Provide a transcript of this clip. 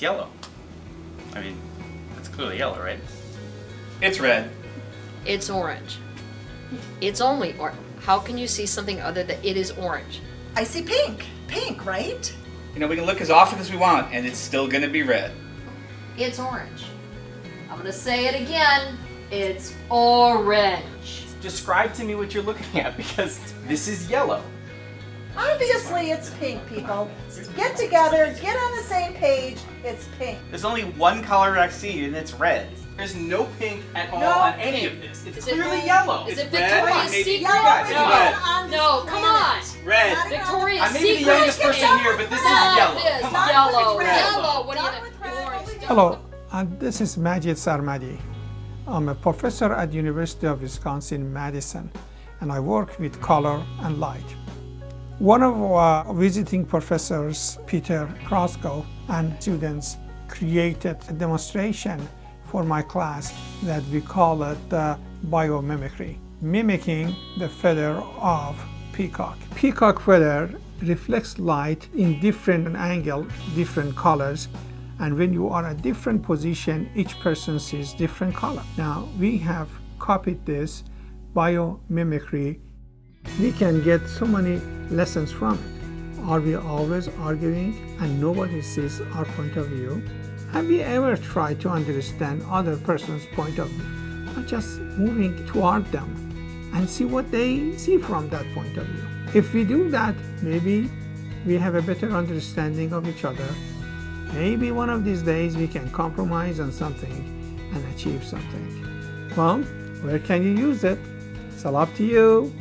It's yellow. I mean, it's clearly yellow, right? It's red. It's orange. It's only or. How can you see something other than it is orange? I see pink. Pink, right? You know, we can look as often as we want, and it's still gonna be red. It's orange. I'm gonna say it again. It's orange. Describe to me what you're looking at because this is yellow. Obviously, it's pink, people. Get together, get on the same page. It's pink. There's only one color I see, and it's red. There's no pink at all No on any of this. It's Is clearly red? yellow. Is It's it red, Victoria's Secret? Yellow is It's no. red. on No, come on. Red. Not even on Victoria's I may be the Secret. youngest person here, but this with is yellow. This Come on. with yellow. red. Yellow. What do Done you with think? red. Orange. What we- Hello, and this is Majid Sarmadi. I'm a professor at University of Wisconsin-Madison, and I work with color and light. One of our visiting professors, Peter Krasko, and students created a demonstration for my class that we call it biomimicry, mimicking the feather of peacock. Peacock feather reflects light in different angle, different colors, and when you are at different position, each person sees different color. Now we have copied this biomimicry. We can get so many lessons from it. Are we always arguing and nobody sees our point of view? Have we ever tried to understand other person's point of view? By just moving toward them and see what they see from that point of view. If we do that, maybe we have a better understanding of each other. Maybe one of these days we can compromise on something and achieve something. Well, where can you use it? It's all up to you.